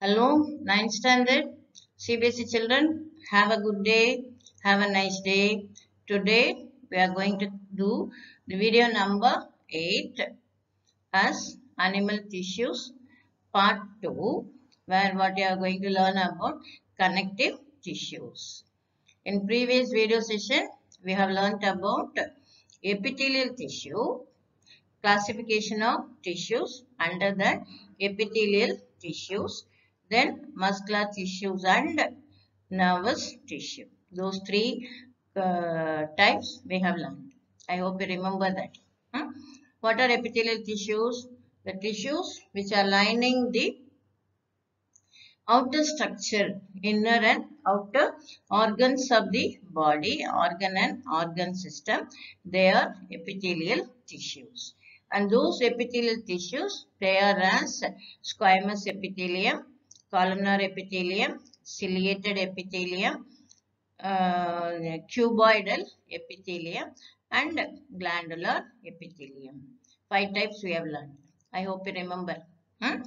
Hello, 9th standard CBSE children. Have a good day. Have a nice day. Today we are going to do the video number 8 as animal tissues part 2 where what you are going to learn about connective tissues. In previous video session we have learnt about epithelial tissue, classification of tissues under the epithelial tissues then muscular tissues and nervous tissue. Those three uh, types we have learned. I hope you remember that. Hmm? What are epithelial tissues? The tissues which are lining the outer structure, inner and outer organs of the body, organ and organ system. They are epithelial tissues. And those epithelial tissues, they are as squamous epithelium, columnar epithelium, ciliated epithelium, uh, cuboidal epithelium and glandular epithelium. Five types we have learned. I hope you remember. Hmm?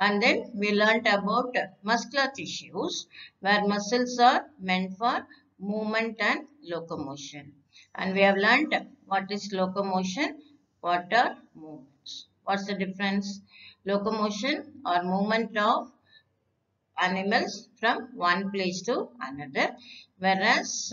And then we learnt about muscular tissues where muscles are meant for movement and locomotion. And we have learnt what is locomotion, what are movements. What's the difference? Locomotion or movement of animals from one place to another whereas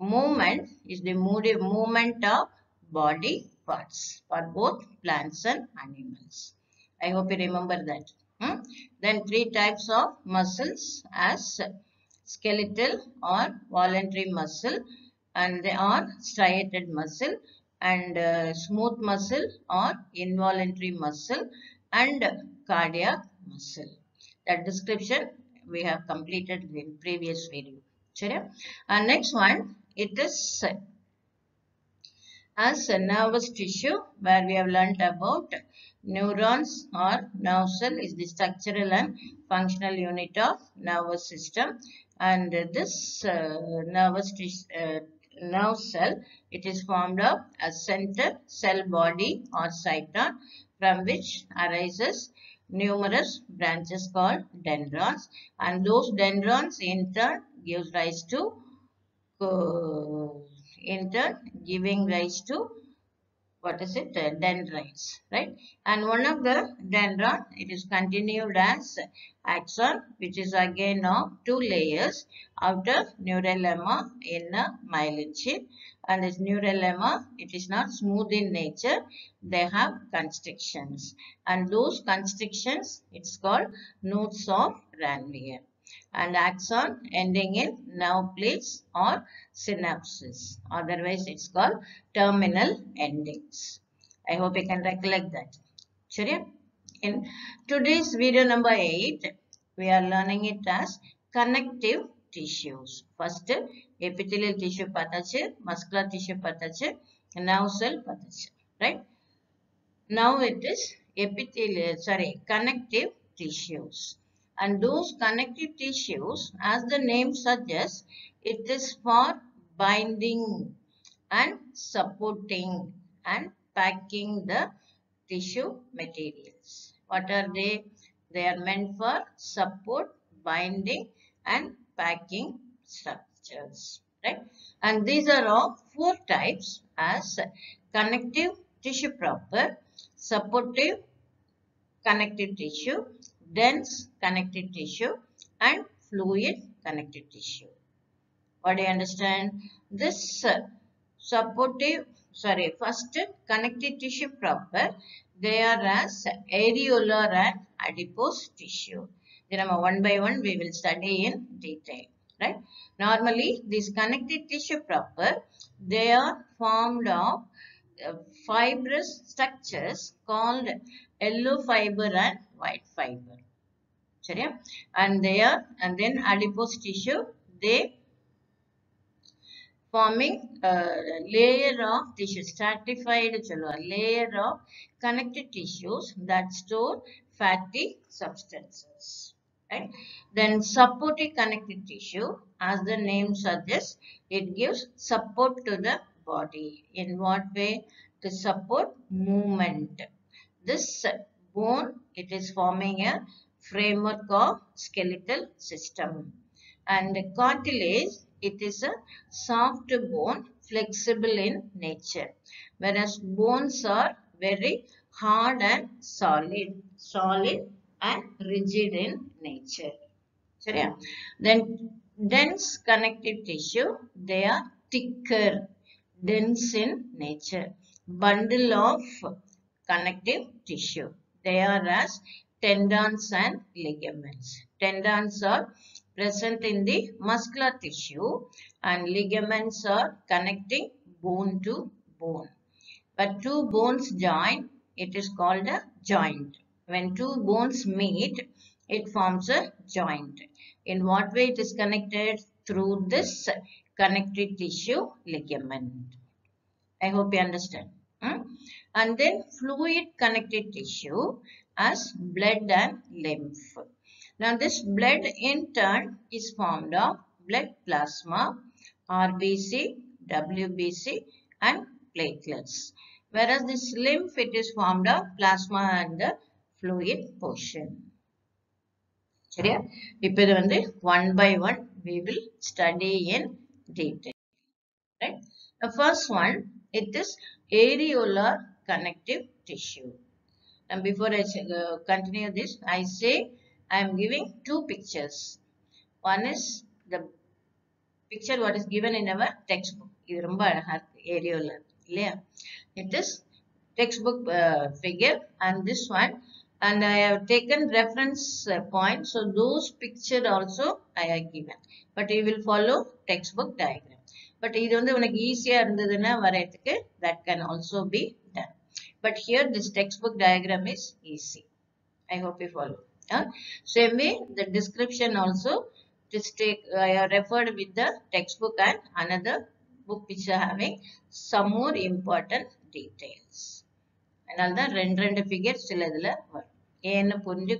movement is the movement of body parts for both plants and animals. I hope you remember that. Hmm? Then three types of muscles as skeletal or voluntary muscle and they are striated muscle and uh, smooth muscle or involuntary muscle and cardiac muscle. That description we have completed in previous video. And next one, it is as a nervous tissue where we have learnt about neurons or nerve cell is the structural and functional unit of nervous system and this uh, nervous uh, nerve cell it is formed of a center cell body or cyton from which arises numerous branches called dendrons and those dendrons in turn gives rise to uh, in turn giving rise to what is it? Uh, dendrites right? And one of the dendron it is continued as axon which is again of two layers outer neural in a myelin sheath and this neurilemma it is not smooth in nature. They have constrictions. And those constrictions it's called nodes of Ranvier. And axon ending in nerve plates or synapses. Otherwise it's called terminal endings. I hope you can recollect that. Sure in today's video number 8 we are learning it as connective tissues. First epithelial tissue part muscular tissue part છે nerve cell part right? Now it is epithelial sorry connective tissues. And those connective tissues as the name suggests it is for binding and supporting and packing the tissue materials. What are they? They are meant for support binding and packing structure structures right and these are all four types as connective tissue proper supportive connective tissue dense connective tissue and fluid connective tissue. What do you understand? This uh, supportive, sorry, first connective tissue proper, they are as areolar and adipose tissue. Then one by one we will study in detail right? Normally, these connective tissue proper, they are formed of uh, fibrous structures called yellow fiber and white fiber. Sorry? And they are, and then adipose tissue, they forming a layer of tissue, stratified layer of connective tissues that store fatty substances right then supportive connective tissue as the name suggests it gives support to the body in what way to support movement this bone it is forming a framework of skeletal system. And cartilage, it is a soft bone, flexible in nature. Whereas bones are very hard and solid, solid and rigid in nature. So. Then dense connective tissue, they are thicker, dense in nature. Bundle of connective tissue. They are as tendons and ligaments. Tendons are present in the muscular tissue and ligaments are connecting bone to bone. But two bones join, it is called a joint when two bones meet it forms a joint in what way it is connected? Through this connective tissue ligament. I hope you understand. Hmm? And then fluid connective tissue as blood and lymph. Now this blood in turn is formed of blood plasma, RBC, WBC and platelets. Whereas this lymph it is formed of plasma and the fluid portion. சரியா இப்போ இது வந்து one by one we will study in detail right the first one it is areolar connective tissue and before i uh, continue this i say i am giving two pictures one is the picture what is given in our textbook இது ரொம்ப அழகா இருக்கு areolar இல்லையா it is textbook uh, figure and this one and I have taken reference uh, point. So those picture also I have given. But you will follow textbook diagram. But இது வந்து உனக்கு ஈஸியா இருந்ததுன்னா வரையறதுக்கு that can also be done. But here this textbook diagram is easy. I hope you follow. Uh, same way the description also just take I have referred with the textbook and another book which are having some more important details. அதனால தான் ரெண்டு ரெண்டு figure சில இதில் வரும் ஏன்னு புரிஞ்சு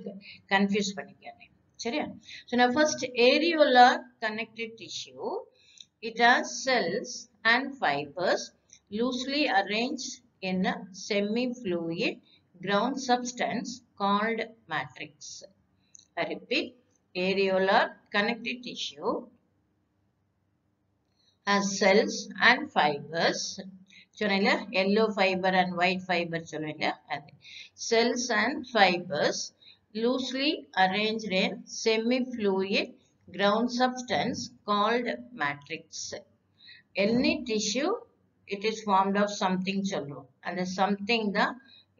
confuse பண்ணிக்காதீங்க சரியா ஸோ நான் first areolar connective tissue it has cells and fibres loosely arrange in a semi fluid ground substance called matrix I repeat, areolar connective tissue has cells and fibers சொன்னேன்ல yellow fiber and white fiber சொன்னேன்ல அது cells and fibers loosely arranged in semi-fluid ground substance called matrix any tissue it is formed of something சொல்றோம் அந்த something தான்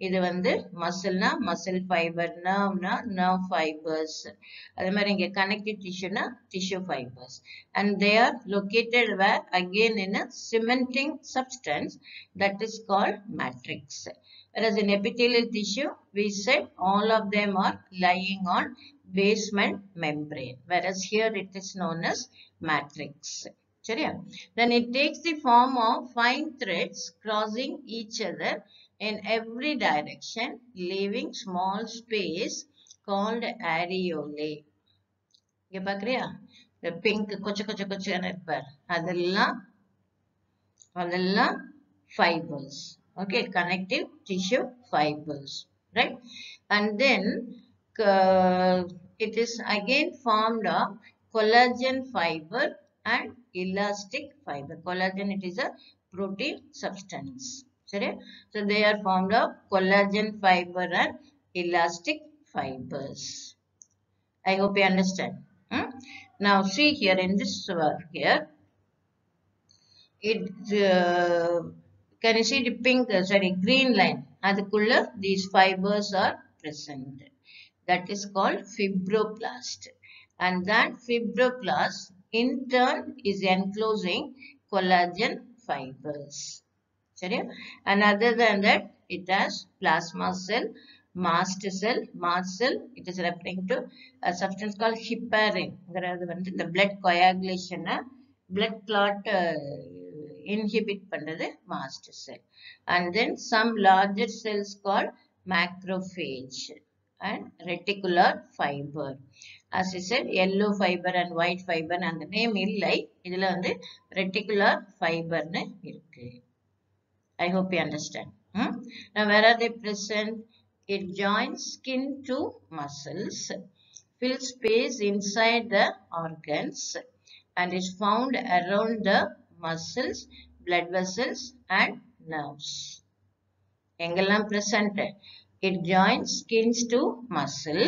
இது வந்து மசில்னா muscle fibre நர்வ்னா நர்வ் ஃபைபர்ஸ் அதே மாதிரி இங்க கனெக்டிவ் டிஷ்யூனா tissue fibres and they are located where again in a cementing substance that is called matrix Whereas in epithelial tissue, we said all of them are lying on basement membrane. Whereas here it is known as matrix. சரியா? Then it takes the form of fine threads crossing each other in every direction, leaving small space called areolae. இங்க பாக்குறியா இந்த pink கொச்ச கொச்ச கொச்சன்னு இருப்பார் அதெல்லாம் அதெல்லாம் fibres okay connective tissue fibers right and then uh, it is again formed of collagen fiber and elastic fiber collagen it is a protein substance sorry so they are formed of collagen fiber and elastic fibers i hope you understand hmm? now see here in this work here it uh, can you see the pink uh, sorry green line அதுக்குள்ள these fibers are present that is called fibroblast and that fibroblast in turn is enclosing collagen fibers சரியா and other than that it has plasma cell mast cell mast cell it is referring to a substance called heparin ங்கிறது வந்து இந்த blood coagulation blood clot uh, inhibit பண்றது mast cell and then some larger cells called macrophage and reticular fiber as I said yellow fiber and white fiber அந்த name இல்லை இதுல வந்து reticular fiber னு இருக்கு I hope you understand hmm? now where are they present it joins skin to muscles fill space inside the organs and is found around the muscles, blood vessels and nerves. எங்கெல்லாம் present? It joins skins to muscle,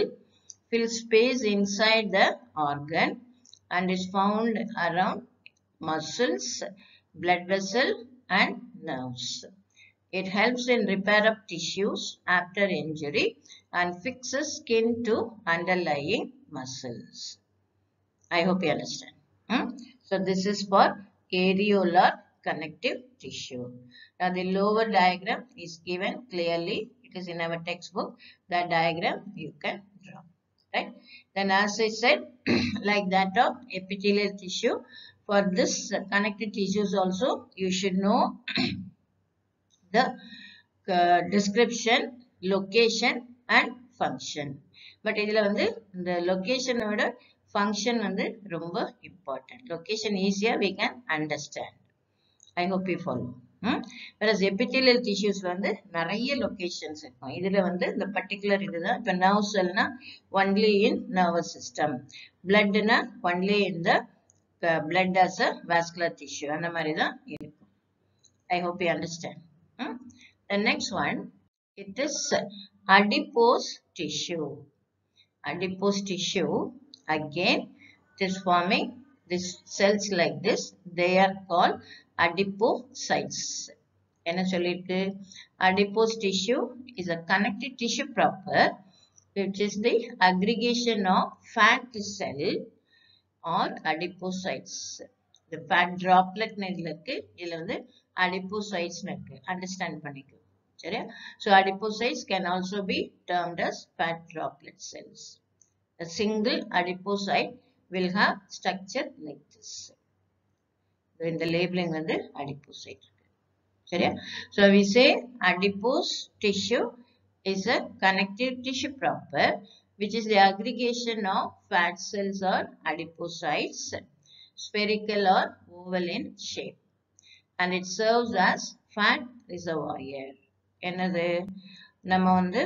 fills space inside the organ and is found around muscles, blood vessel and nerves. It helps in repair of tissues after injury and fixes skin to underlying muscles. I hope you understand. Hmm? So this is for areolar connective tissue. Now the lower diagram is given clearly. It is in our textbook. That diagram you can draw. Right? Then as I said, like that of epithelial tissue, for this uh, connective tissues also, you should know the uh, description, location and function. But இதில் வந்து இந்த லொக்கேஷனோட function வந்து ரொம்ப important location ஈஸியாக we can understand I hope you follow whereas epithelial டிஷ்யூஸ்ல வந்து நிறைய locations இருக்கும். இதுல வந்து இந்த பர்டிகுலர் இதுதான். இப்போ நர்வ் செல்னா only in nervous system பிளட்னா only in the blood as a vascular tissue அந்த மாதிரி தான் இருக்கும் ஐ hope you understand the next one it is adipose tissue adipose tissue again it is forming these cells like this they are called adipocytes என்ன சொல்லிருக்கு adipose tissue is a connective tissue proper which is the aggregation of fat cell or adipocytes the fat droplet இதுல இருக்கு இதுல வந்து adipocytes இருக்கு understand பண்ணிக்கோ சரியா so adipocytes can also be termed as fat droplet cells a single adipocyte will have structure like this இந்த labeling வந்து adipocyte சரியா so we say adipose tissue is a connective tissue proper which is the aggregation of fat cells or adipocytes spherical or oval in shape and it serves as fat reservoir என்னது நம்ம வந்து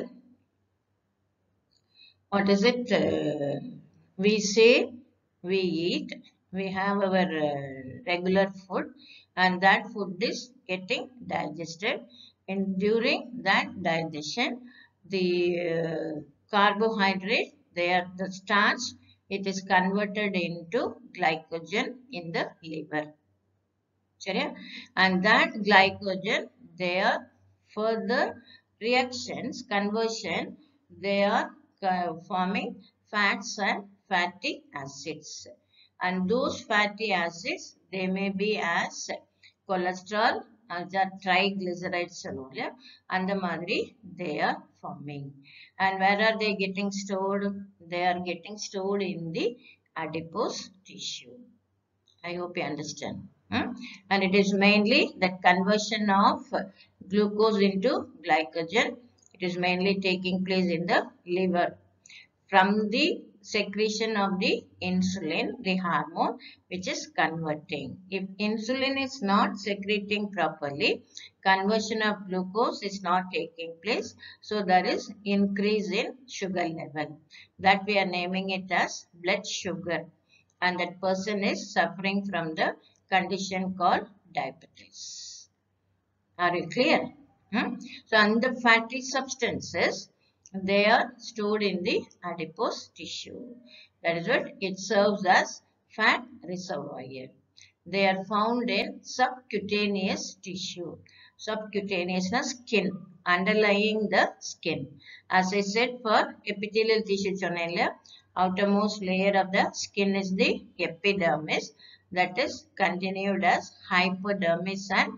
what is it uh, we say we eat we have our uh, regular food and that food is getting digested and during that digestion the uh, Carbohydrate, they are the starch. It is converted into glycogen in the liver. And that glycogen, they are further reactions, conversion, they are uh, forming fats and fatty acids. And those fatty acids, they may be as cholesterol, as triglycerides, and the madri, they are and where are they getting stored? They are getting stored in the adipose tissue. I hope you understand Hmm? and it is mainly the conversion of glucose into glycogen. It is mainly taking place in the liver. From the secretion of the insulin the hormone which is converting if insulin is not secreting properly conversion of glucose is not taking place so there is increase in sugar level that we are naming it as blood sugar and that person is suffering from the condition called diabetes. Are you clear? Hmm? So, and the fatty substances, they are stored in the adipose tissue. That is what it serves as fat reservoir. They are found in subcutaneous tissue. Subcutaneous skin, underlying the skin. As I said for epithelial tissue, outermost layer of the skin is the epidermis that is continued as hypodermis and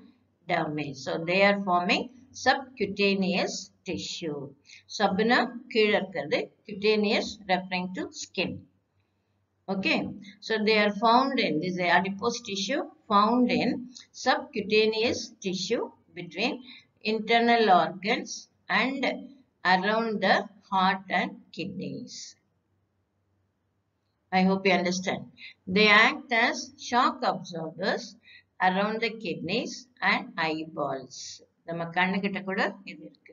dermis. So they are forming subcutaneous tissue. Subna கீழ இருக்கிறது cutaneous referring to skin. Okay, so they are found in this is adipose tissue found in subcutaneous tissue between internal organs and around the heart and kidneys. I hope you understand. They act as shock absorbers around the kidneys and eyeballs. நம்ம கண்ணுகிட்ட கூட இது இருக்கு.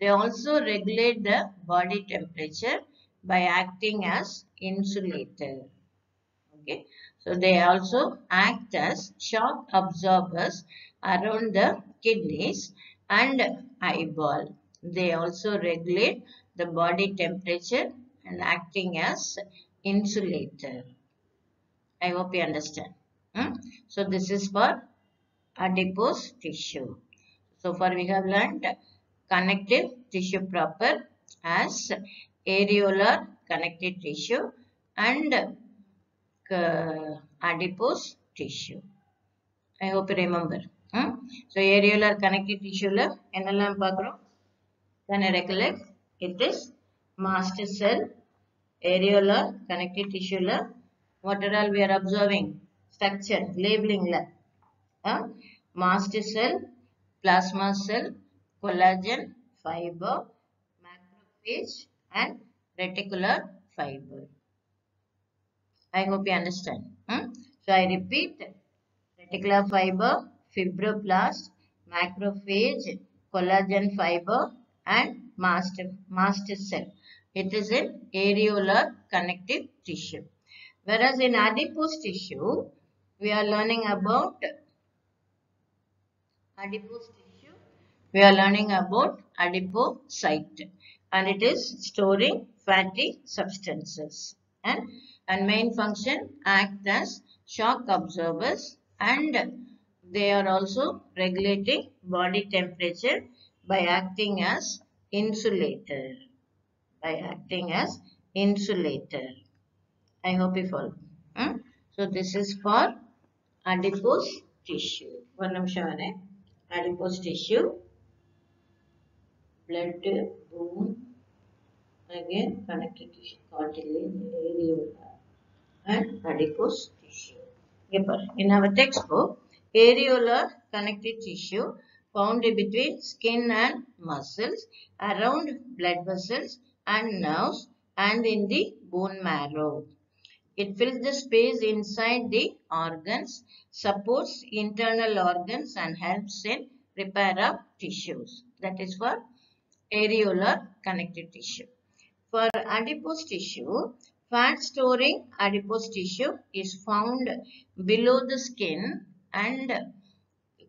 they also regulate the body temperature by acting as insulator. Okay, so they also act as shock absorbers around the kidneys and eyeball. They also regulate the body temperature and acting as insulator. I hope you understand. Hmm? So this is for adipose tissue. So far we have learned connective tissue proper as areolar connective tissue and uh, adipose tissue. I hope you remember. Hmm? So areolar connective tissue ல என்னெல்லாம் பார்க்கிறோம் Can I recollect? It is mast cell, areolar connective tissue ல what are all we are observing? Structure, labeling ல uh, mast cell, plasma cell, collagen, fiber, macrophage and reticular fiber. I hope you understand. Hmm? So I repeat, reticular fiber, fibroblast, macrophage, collagen fiber and mast, mast cell. It is an areolar connective tissue. Whereas in adipose tissue, we are learning about adipose tissue. We are learning about adipocyte and it is storing fatty substances. And, and main function act as shock absorbers and they are also regulating body temperature by acting as insulator. By acting as insulator. I hope you follow. Hmm? so this is for adipose tissue. One nimisham eh? adipose tissue blood bone again connected tissue, cartilage areola and adipose tissue. In our textbook, areolar connective tissue found between skin and muscles, around blood vessels and nerves and in the bone marrow. It fills the space inside the organs, supports internal organs and helps in repair of tissues. That is for areolar connective tissue for adipose tissue, fat storing adipose tissue is found below the skin and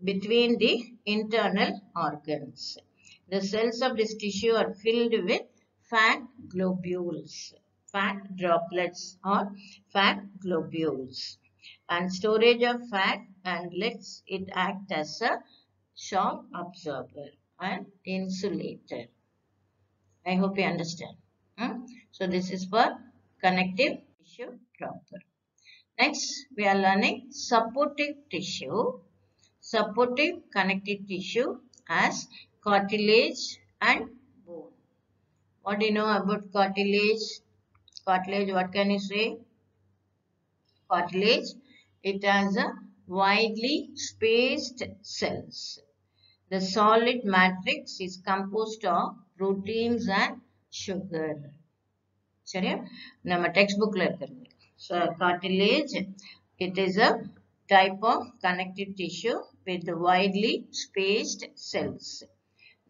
between the internal organs. The cells of this tissue are filled with fat globules, fat droplets or fat globules. And storage of fat and lets it act as a shock absorber and insulator. I hope you understand. Hmm? So this is for connective tissue proper. Next, we are learning supportive tissue. Supportive connective tissue as cartilage and bone. What do you know about cartilage? Cartilage, what can you say? Cartilage, it has a widely spaced cells. The solid matrix is composed of proteins and sugar. சரியா நம்ம text புக்ல இருக்கிறது so cartilage it is a type of connective tissue with widely spaced cells.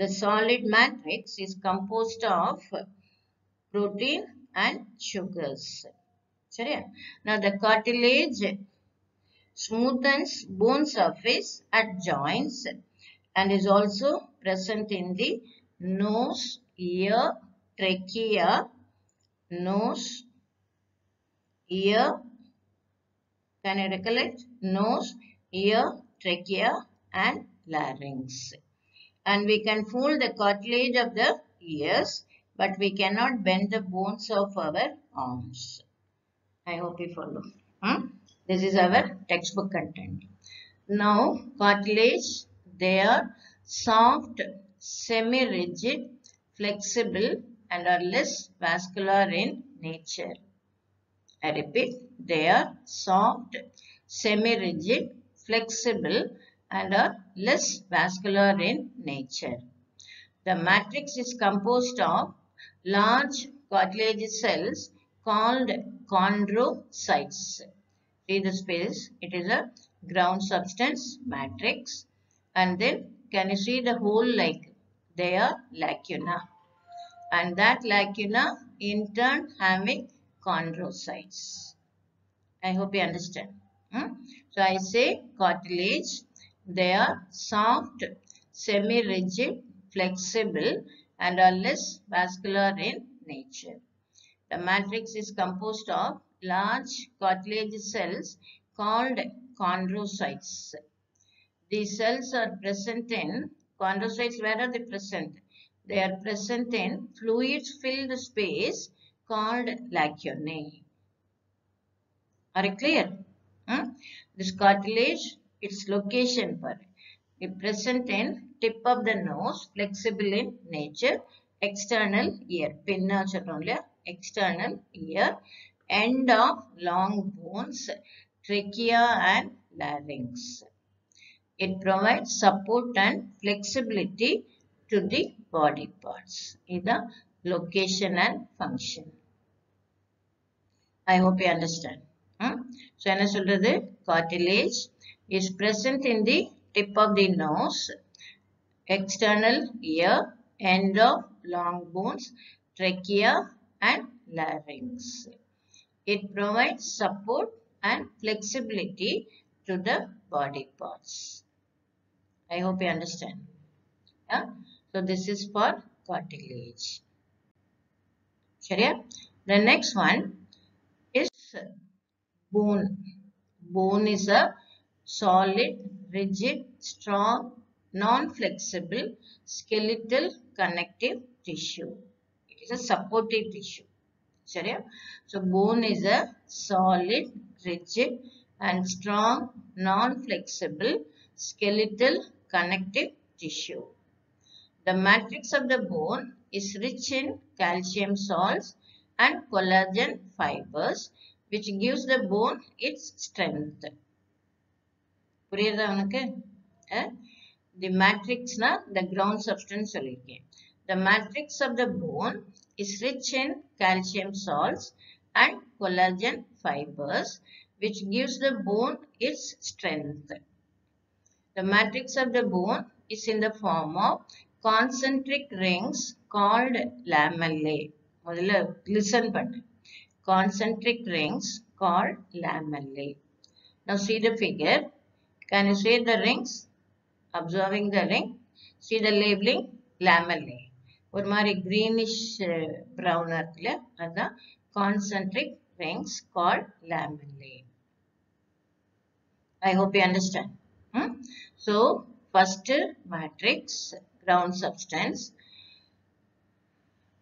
The solid matrix is composed of protein and sugars. சரியா now the cartilage smoothens bone surface at joints and is also present in the nose, ear, trachea, nose, ear, can I recollect? Nose, ear, trachea and larynx. And we can fold the cartilage of the ears, but we cannot bend the bones of our arms. I hope you follow. Hmm? This is our textbook content. Now, cartilage, they are soft, semi-rigid, flexible and are less vascular in nature. I repeat, they are soft, semi-rigid, flexible and are less vascular in nature. The matrix is composed of large cartilage cells called chondrocytes. See the space, it is a ground substance matrix and then can you see the hole like they are lacuna. and that lacuna in turn having chondrocytes. I hope you understand. Hmm? So I say cartilage, they are soft, semi-rigid, flexible and are less vascular in nature. The matrix is composed of large cartilage cells called chondrocytes. These cells are present in chondrocytes. Where are they present? They are present in fluid-filled space called lacunae. Are you clear? Hmm? This cartilage, its location for is present in tip of the nose, flexible in nature, external ear, pinna external ear, end of long bones, trachea and larynx. It provides support and flexibility to the body parts. Is the location and function. I hope you understand. Hmm? So, என்ன சொல்றது? Cartilage is present in the tip of the nose, external ear, end of long bones, trachea and larynx. It provides support and flexibility to the body parts. I hope you understand. Yeah? So this is for cartilage. Sharia? The next one is bone. Bone is a solid, rigid, strong, non-flexible, skeletal connective tissue. It is a supportive tissue. Sharia? So bone is a solid, rigid and strong, non-flexible, skeletal connective tissue. The matrix of the bone is rich in calcium salts and collagen fibers which gives the bone its strength. புரியுதா உனக்கு தி மேட்ரிக்ஸ்னா the ground substance சொல்லியிருக்கேன் த matrix of the phone is rich in calcium salts and collagen fibers which gives the bone its strength. The matrix of the bone is in the form of concentric rings called lamellae. முதல்ல listen பண்ணு. Concentric rings called lamellae. Now see the figure. Can you see the rings? Observing the ring. See the labeling lamellae. ஒரு மாதிரி greenish brown இருக்குல்ல அதுதான் concentric rings called lamellae. I hope you understand. Hmm? So, first matrix ground substance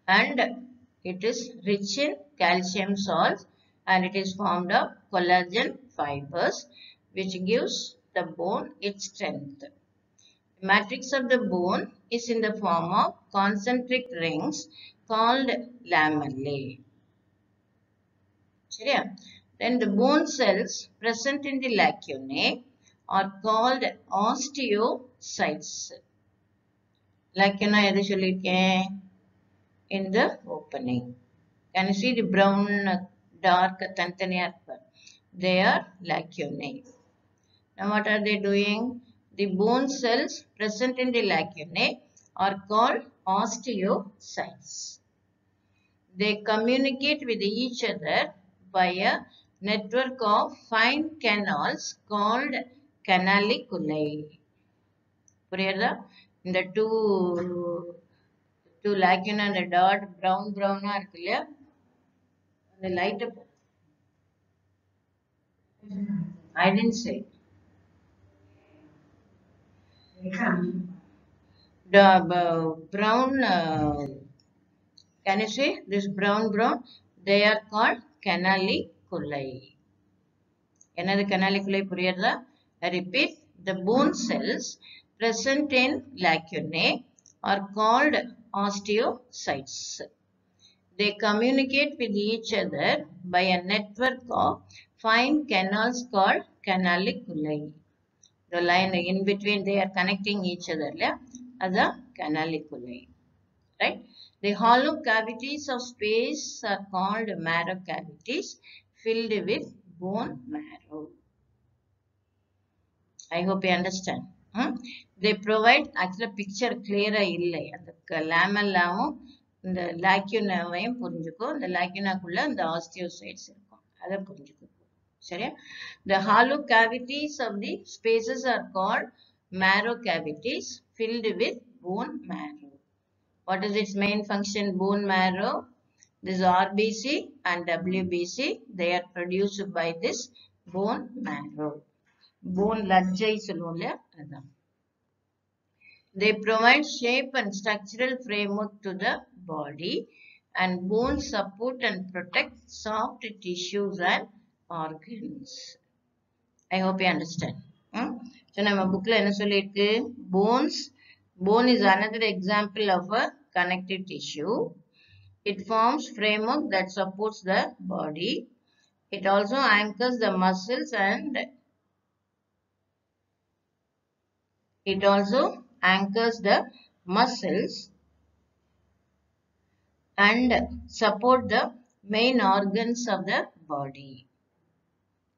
and it is rich in calcium salts and it is formed of collagen fibers which gives the bone its strength. The matrix of the bone is in the form of concentric rings called lamellae. Then the bone cells present in the lacunae are called osteocytes. Lacuna எது சொல்லியிருக்கேன்? In the opening. Can you see the brown, dark, தனித்தனியா இருக்கு? They are lacunae. Now what are they doing? The bone cells present in the lacunae are called osteocytes. They communicate with each other by a network of fine canals called canaliculae. புரியுதா இந்த two two லேக்கின் அந்த dot brown ப்ரௌனாக இருக்கு இல்லையா அந்த லைட்டை I didn't say. the brown uh, can you see this brown brown they are called canaliculi என்னது canaliculi புரியுறதா Repeat the bone cells present in lacunae are called osteocytes. They communicate with each other by a network of fine canals called canaliculi. The line in between they are connecting each other yeah? as a canaliculi right? The hollow cavities of space are called marrow cavities filled with bone marrow i hope you understand hmm? they provide actually picture clear இல்லை அந்த லேமெல்லாவும் இந்த லாக்யூனாவையும் புரிஞ்சுக்கும் இந்த லாக்யூனாக்குள்ள இந்த ஆஸ்டியோசைட்ஸ் இருக்கும் அதை புரிஞ்சுக்கும் சரியா the hollow cavities of the spaces are called marrow cavities filled with bone marrow what is its main function bone marrow this rbc and wbc they are produced by this bone marrow bone லஜ்ஜை சொல்லுவோம் இல்லையா அதான் they provide shape and structural framework to the body and bone support and protect soft tissues and organs. I hope you understand. Hmm? So, நம்ம bookல என்ன சொல்லியிருக்கு bones bone is another example of a connective tissue. It forms framework that supports the body. It also anchors the muscles and it also anchors the muscles and support the main organs of the body.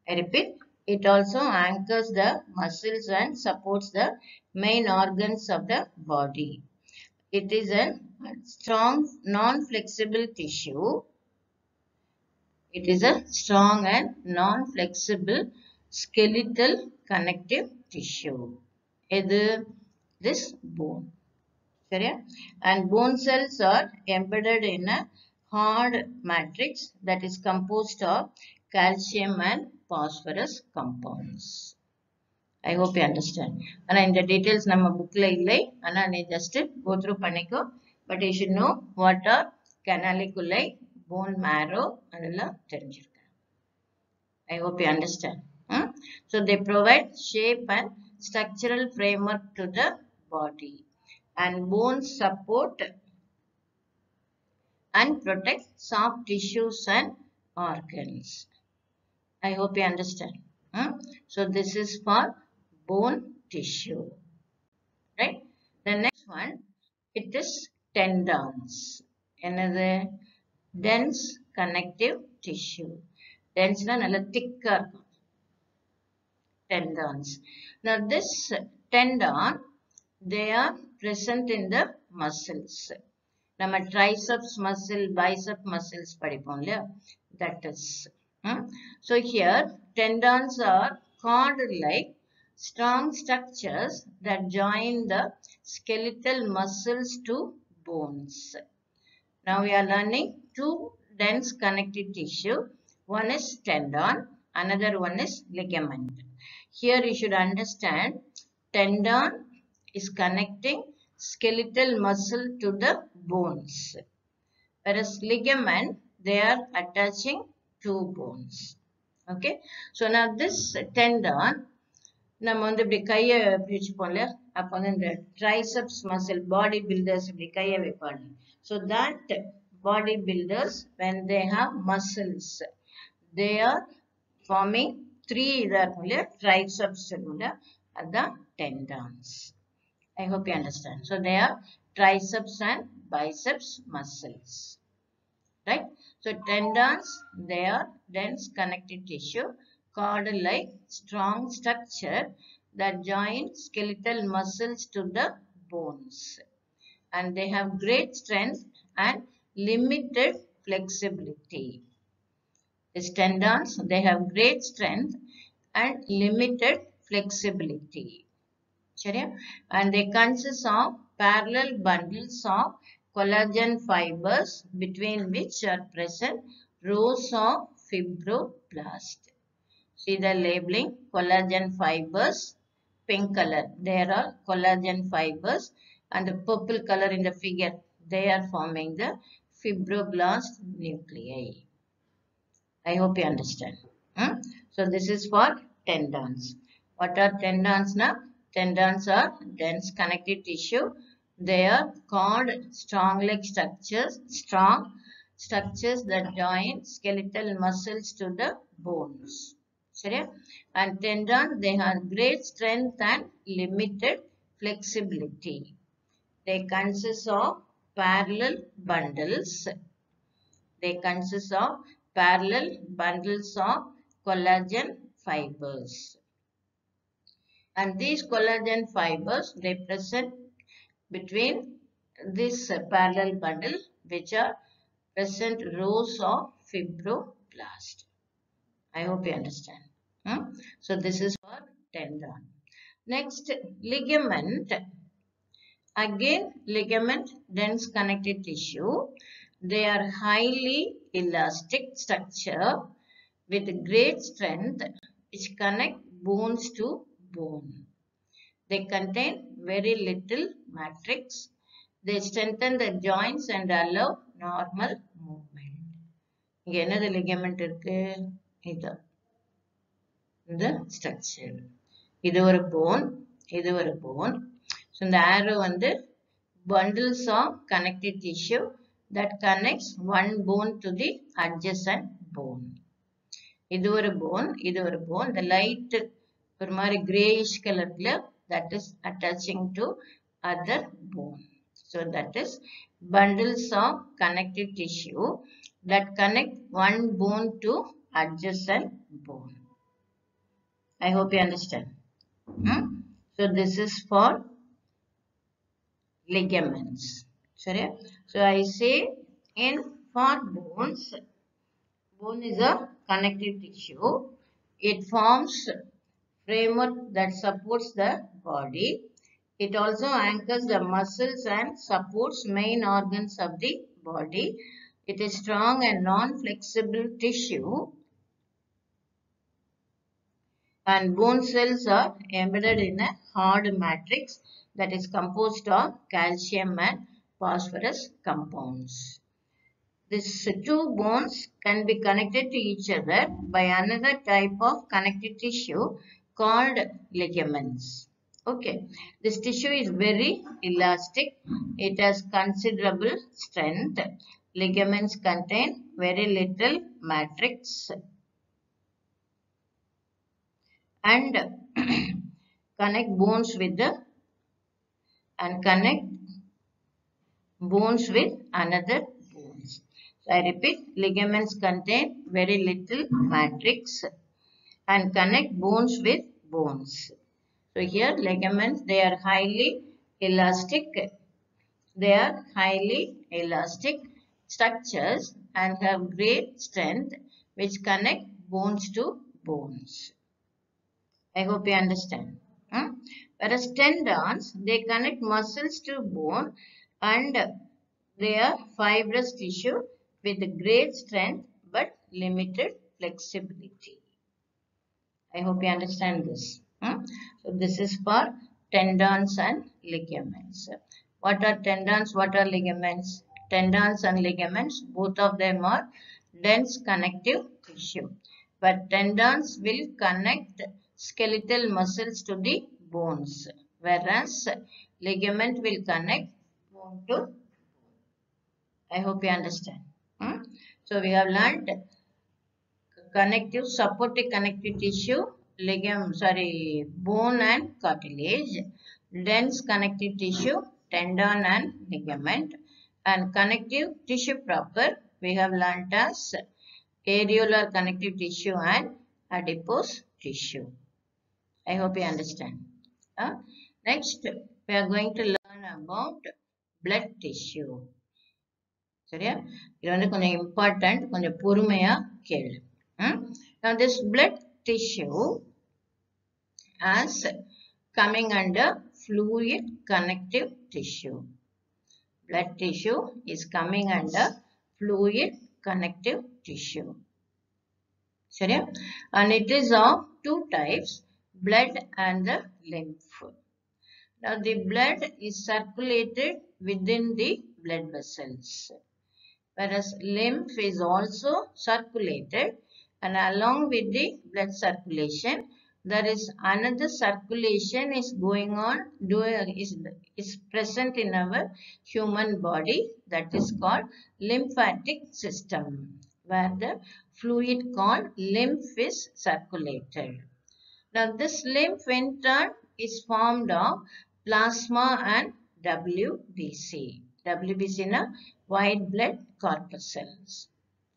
I repeat, it also anchors the muscles and supports the main organs of the body. It is a strong non-flexible tissue. It is a strong and non-flexible skeletal connective tissue. எது this bone சரியா and bone cells are embedded in a hard matrix that is composed of calcium and phosphorus compounds I hope you understand ஆனா இந்த details நம்ம புக்ல இல்லை ஆனா நீ just go through பண்ணிக்கோ but you should know what are canaliculai bone marrow அதெல்லாம் தெரிஞ்சிருக்க I hope you understand hmm? so they provide shape and structural framework to the body and bones support and protect soft tissues and organs. I hope you understand. Hmm? So this is for bone tissue. Right? The next one, it is tendons. Another dense connective tissue. Dense na நல்ல thick இருக்கும். Tendons. Now this tendon, they are present in the muscles. நம்ம triceps muscle, bicep muscles படிப்போம் இல்லையா that is. Hmm? So here tendons are cord-like strong structures that join the skeletal muscles to bones. Now we are learning two dense connective tissue. One is tendon, another one is ligament. Here you should understand tendon is connecting skeletal muscle to the bones. Whereas ligament, they are attaching two bones. Okay. So now this tendon, நம்ம வந்து இப்படி கையை இப்படி வச்சுப்போம் இல்லையா அப்போ வந்து இந்த ட்ரைசப்ஸ் மசில் பாடி பில்டர்ஸ் இப்படி கையை வைப்பாங்க so that body builders when they have muscles they are farming three ಇದಾದ್ಮೇಲೆ ರೈಟ್ ಸಬ್ಸ್ಟೆಡ್ at the tendons. I hope you understand. So they are triceps and biceps muscles. Right? So tendons, they are dense connected tissue, cord-like strong structure that join skeletal muscles to the bones. And they have great strength and limited flexibility. His tendons, they have great strength and limited flexibility. And they consist of parallel bundles of collagen fibers between which are present rows of fibroblast. See the labeling collagen fibers, pink color. There are collagen fibers and the purple color in the figure. They are forming the fibroblast nuclei. I hope you understand. Hmm? So this is for tendons. What are tendons now? Tendons are dense connective tissue. They are called strong leg structures, strong structures that join skeletal muscles to the bones. Sorry? And tendons, they have great strength and limited flexibility. They consist of parallel bundles. They consist of parallel bundles of collagen fibers. And these collagen fibers, represent between this parallel bundle which are present rows of fibroblast. I hope you understand. Hmm? So this is for tendon. Next, ligament. Again, ligament, dense connective tissue. They are highly elastic structure with great strength which connect bones to bone. They contain very little matrix. They strengthen the joints and allow normal movement. இங்க என்னது ligament இருக்கு இது இந்த structure இது ஒரு phone இது ஒரு phone so இந்த ஆரோ வந்து bundles of connective tissue that connects one bone to the adjacent bone. இது ஒரு போன் இது ஒரு போன் இந்த லைட் ஒரு மாதிரி கிரேயிஷ் கலர்ல that is attaching to other bone. So that is bundles of connective tissue that connect one bone to adjacent bone. I hope you understand. Hmm? So this is for ligaments. Sorry. So I say in for bones, bone is a connective tissue. It forms framework that supports the body. It also anchors the muscles and supports main organs of the body. It is strong and non-flexible tissue and bone cells are embedded in a hard matrix that is composed of calcium and phosphorus compounds. These two bones can be connected to each other by another type of connective tissue called ligaments. Okay, this tissue is very elastic. It has considerable strength. Ligaments contain very little matrix and connect bones with the and connect bones with another bones. So I repeat, ligaments contain very little matrix and connect bones with bones. So here ligaments, they are highly elastic. They are highly elastic structures and have great strength which connect bones to bones. I hope you understand. Hmm? Whereas tendons, they connect muscles to bone and they are fibrous tissue with great strength but limited flexibility. I hope you understand this. Hmm? So this is for tendons and ligaments. What are tendons? What are ligaments? Tendons and ligaments, both of them are dense connective tissue. But tendons will connect skeletal muscles to the bones, whereas ligament will connect to. I hope you understand. Hmm? So we have learned connective, supportive connective tissue, ligament, sorry, bone and cartilage, dense connective tissue, tendon and ligament, and connective tissue proper we have learnt as areolar connective tissue and adipose tissue. I hope you understand. Uh, next, we are going to learn about blood tissue. சரியா இது வந்து கொஞ்சம் important கொஞ்சம் பொறுமையா கேளு now this blood tissue as coming under fluid connective tissue blood tissue is coming under fluid connective tissue சரியா and it is of two types blood and the lymph now the blood is circulated within the blood vessels. Whereas lymph is also circulated and along with the blood circulation there is another circulation is going on doing is, is present in our human body that is called lymphatic system where the fluid called lymph is circulated. Now this lymph in turn is formed of plasma and WBC. WBC na white blood corpuscles.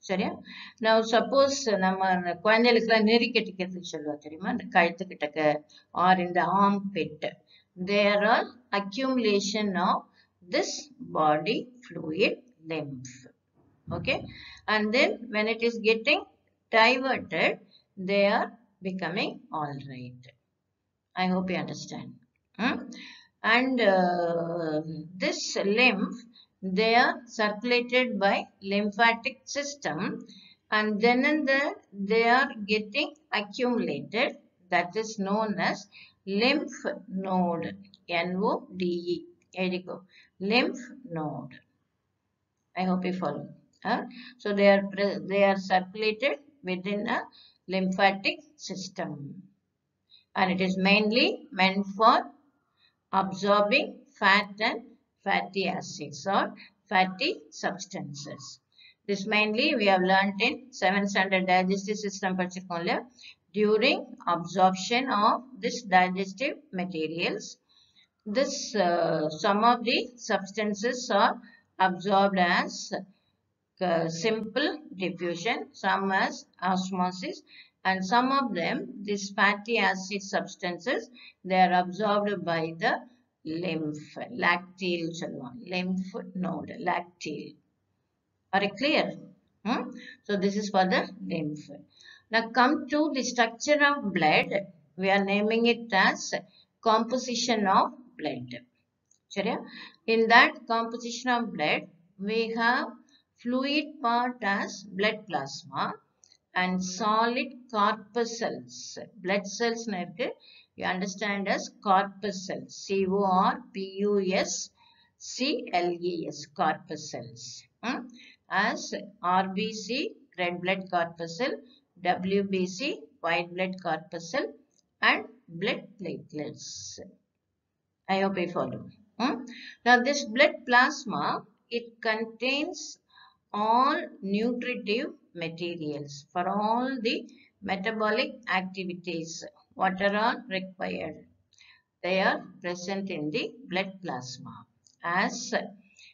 சரியா நான் suppose நம்ம அந்த குழந்தைகளுக்குலாம் நெறி கட்டிக்கிறதுக்கு சொல்லுவா தெரியுமா அந்த கழுத்துக்கிட்டக்க R இந்த ஆம் bit there are accumulation of this body fluid lymph okay and then when it is getting diverted they are becoming all right i hope you understand. Hmm? and uh, this lymph they are circulated by lymphatic system and then and there they are getting accumulated. That is known as lymph node n-o-d-e here you go. Lymph node. I hope you follow. Huh? so they are they are circulated within a lymphatic system and it is mainly meant for absorbing fat and fatty acids or fatty substances. This mainly we have learnt in 7th standard digestive system particular during absorption of this digestive materials. This uh, some of the substances are absorbed as uh, simple diffusion, some as osmosis and some of them, these fatty acid substances, they are absorbed by the lymph, lacteal, lymph node, lacteal. Are you clear? Hmm? So this is for the lymph. Now come to the structure of blood. We are naming it as composition of blood. In that composition of blood, we have fluid part as blood plasma and solid corpuscles. Blood cells இருக்கு. You understand as corpuscles. C-O-R-P-U-S-C-L-E-S. Corpuscles. Hmm? As RBC, red blood corpuscle, WBC, white blood corpuscle and blood platelets. I hope you follow. Hmm? Now this blood plasma, it contains all nutritive materials for all the metabolic activities what are required. They are present in the blood plasma. As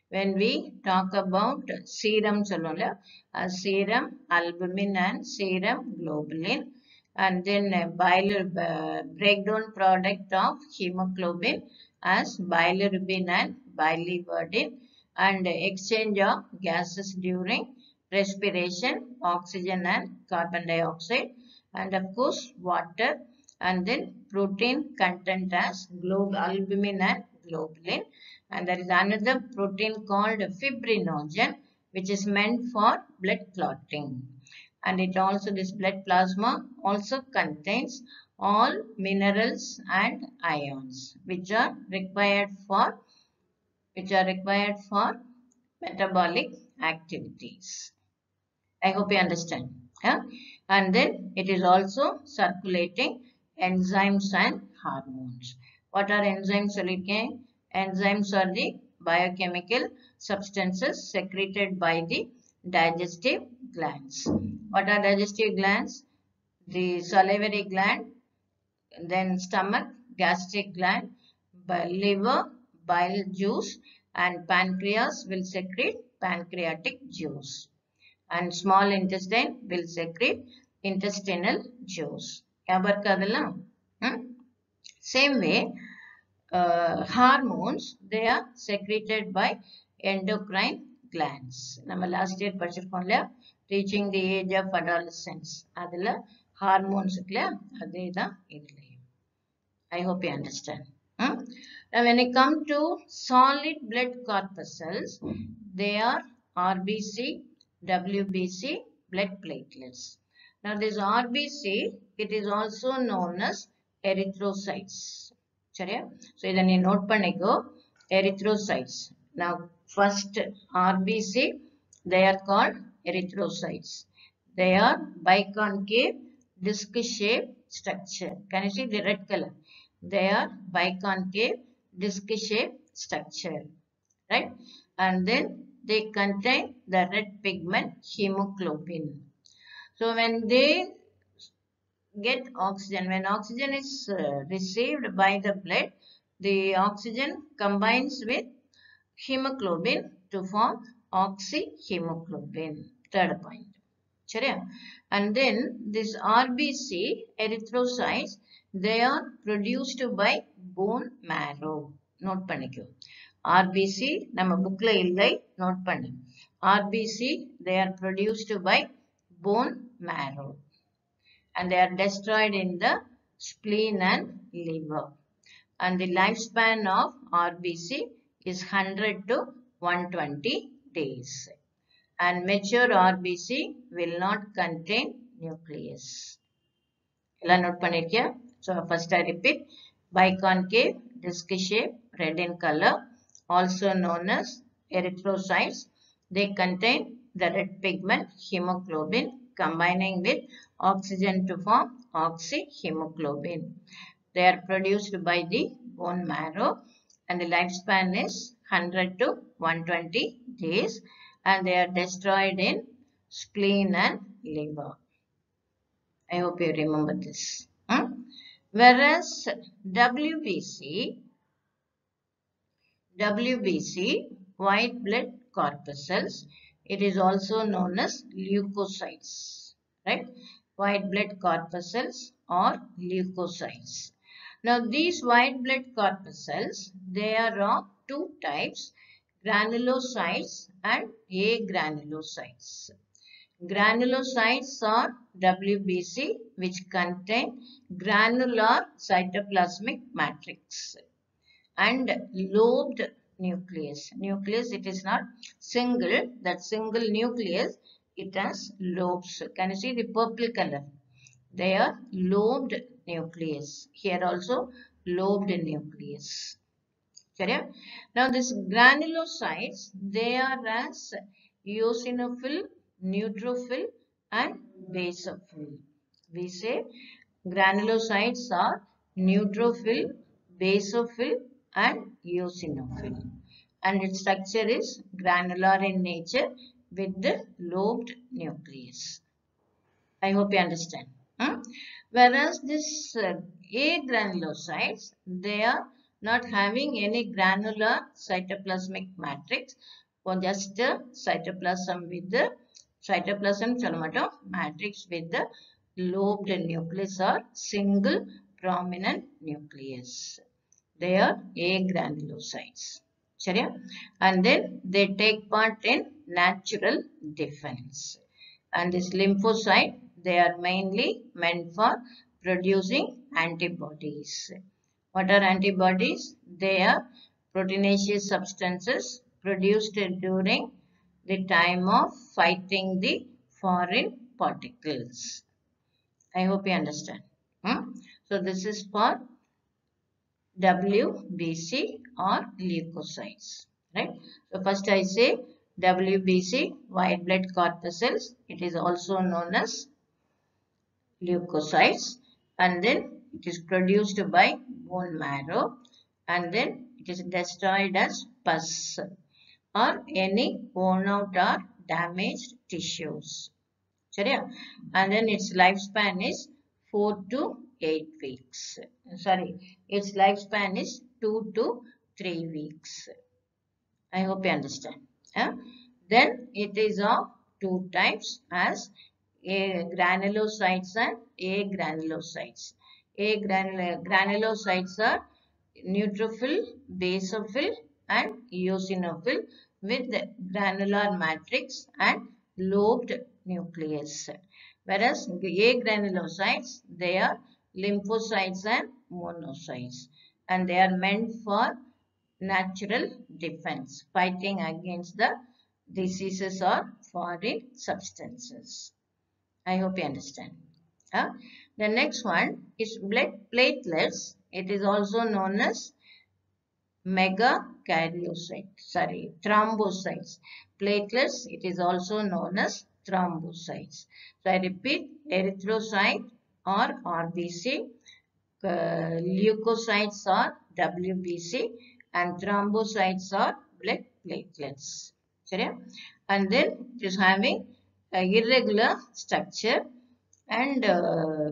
when we talk about serum cellula, uh, serum albumin and serum globulin and then a uh, breakdown product of hemoglobin as bilirubin and biliverdin and exchange of gases during respiration, oxygen and carbon dioxide and of course water and then protein content as albumin and globulin. And there is another protein called fibrinogen which is meant for blood clotting. And it also this blood plasma also contains all minerals and ions which are required for which are required for metabolic activities. I hope you understand. Yeah? And then it is also circulating enzymes and hormones. What are enzymes? Enzymes are the biochemical substances secreted by the digestive glands. What are digestive glands? The salivary gland, then stomach, gastric gland, liver, bile juice and pancreas will secrete pancreatic juice and small intestine will secrete intestinal juice. ஞாபகம் இருக்கா அதெல்லாம்? Hmm? Same way, uh, hormones, they are secreted by endocrine glands. நம்ம last year படிச்சிருக்கோம் இல்லையா? Reaching the age of adolescence. அதுல hormones இருக்குல்லையா? அதே தான் இதுலயும். I hope you understand. Hmm? Now, when it come to solid blood corpuscles, they are RBC, WBC, blood platelets. Now, this RBC, it is also known as erythrocytes. சரியா? So, இதை நீ note பண்ணிக்கோ. Erythrocytes. Now, first RBC, they are called erythrocytes. They are biconcave disc shaped structure. Can you see the red color? They are biconcave disc shaped structure. Right? And then they contain the red pigment hemoglobin. So when they get oxygen, when oxygen is uh, received by the blood, the oxygen combines with hemoglobin to form oxyhemoglobin. Third point. சரியா? And then this RBC erythrocytes, they are produced by bone marrow. Note பண்ணிக்கோ RBC நம்ம புக்ல இல்லை note பண்ணு RBC, they are produced by bone marrow and they are destroyed in the spleen and liver. And the lifespan of RBC is 100 to 120 days. And mature RBC will not contain nucleus. எல்லாம் note பண்ணிருக்கியா? So first I repeat, biconcave, disc shape, red in color, also known as erythrocytes. They contain the red pigment hemoglobin combining with oxygen to form oxyhemoglobin. They are produced by the bone marrow and the lifespan is 100 to 120 days and they are destroyed in spleen and liver. I hope you remember this. Whereas WBC, WBC, white blood corpuscles, it is also known as leukocytes, right? White blood corpuscles or leukocytes. Now these white blood corpuscles, they are of two types, granulocytes and agranulocytes. Granulocytes are WBC which contain granular cytoplasmic matrix and lobed nucleus. Nucleus it is not single, that single nucleus it has lobes. Can you see the purple color? They are lobed nucleus. Here also lobed nucleus. Now this granulocytes, they are as eosinophil, neutrophil and basophil. We say granulocytes are neutrophil, basophil and eosinophil. And its structure is granular in nature with the lobed nucleus. I hope you understand. Hmm? Whereas this uh, agranulocytes, they are not having any granular cytoplasmic matrix or just a cytoplasm with the Cytoplasm chromatom matrix with the lobed nucleus or single prominent nucleus. They are agranulocytes. And then they take part in natural defense. And this lymphocyte, they are mainly meant for producing antibodies. What are antibodies? They are proteinaceous substances produced during the time of fighting the foreign particles. I hope you understand. Hmm? So this is for WBC or leukocytes. Right? So first I say WBC, white blood corpuscles. It is also known as leukocytes. And then it is produced by bone marrow. And then it is destroyed as pus or any worn out or damaged tissues. சரியா? And then its lifespan is 4 to 8 weeks. Sorry, its lifespan is 2 to 3 weeks. I hope you understand. Yeah? Then it is of two types as a granulocytes and agranulocytes. A granul granulocytes are neutrophil, basophil and eosinophil with the granular matrix and lobed nucleus. Whereas agranulocytes, they are lymphocytes and monocytes and they are meant for natural defense, fighting against the diseases or foreign substances. I hope you understand. Uh, the next one is blood platelets. It is also known as megakaryocytes, sorry, thrombocytes. Platelets, it is also known as thrombocytes. So I repeat, erythrocyte or RBC, uh, leukocytes or WBC and thrombocytes are blood platelets. Sorry? And then it is having a irregular structure and uh,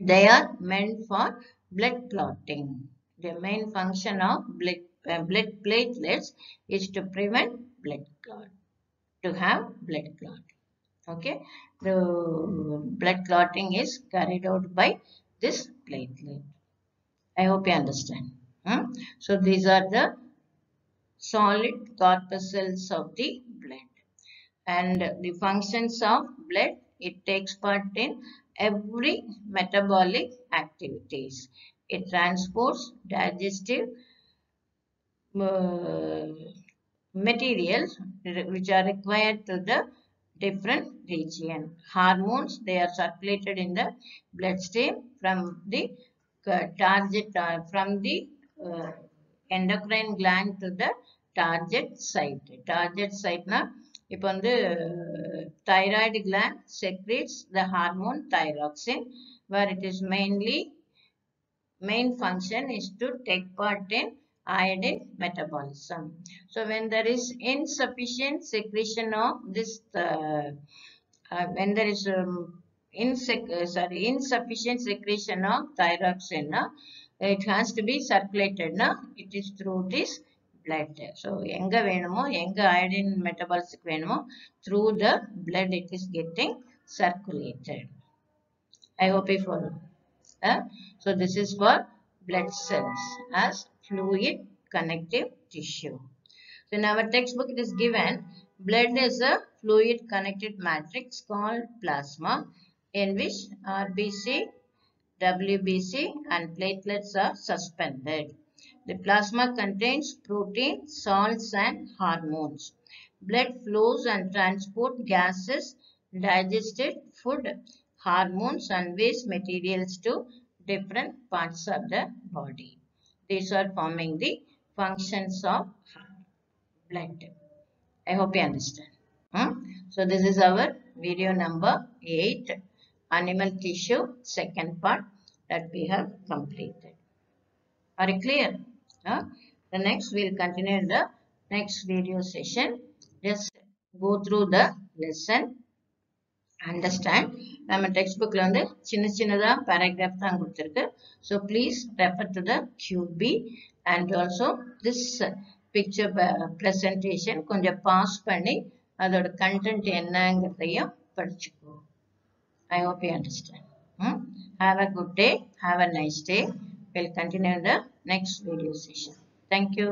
they are meant for blood clotting. The main function of blood, uh, blood platelets is to prevent blood clot, to have blood clot. Okay, the blood clotting is carried out by this platelet. I hope you understand. Hmm? So these are the solid corpuscles of the blood. And the functions of blood, it takes part in every metabolic activities. It transports digestive uh, materials which are required to the different region. Hormones, they are circulated in the bloodstream from the uh, target, uh, from the uh, endocrine gland to the target site. Target site na இப்போ வந்து thyroid gland secretes the hormone thyroxine where it is mainly main function is to take part in iodine metabolism. So when there is insufficient secretion of this, uh, uh, when there is um, insec uh, sorry, insufficient secretion of thyroxine, uh, it has to be circulated. Uh, it is through this blood. So enga venumo, enga iodine metabolic venumo, through the blood it is getting circulated. I hope you follow. So this is for blood cells as fluid connective tissue. So in our textbook it is given blood is a fluid connected matrix called plasma in which RBC, WBC and platelets are suspended. The plasma contains protein, salts and hormones. Blood flows and transport gases, digested food, hormones and waste materials to different parts of the body. These are forming the functions of blood. I hope you understand. Hmm? So this is our video number 8, animal tissue, second part that we have completed. Are you clear? Huh? The next we'll continue in the next video session. Just go through the lesson understand நம்ம text புக்கில் வந்து சின்ன சின்னதாக paragraph தான் கொடுத்துருக்கு. So please refer to the QB and also this picture presentation கொஞ்சம் pass பண்ணி அதோட கண்டென்ட் என்னங்கிறதையும் படிச்சுக்கோ. I hope you understand have a good day have a nice day will continue the next video session thank you.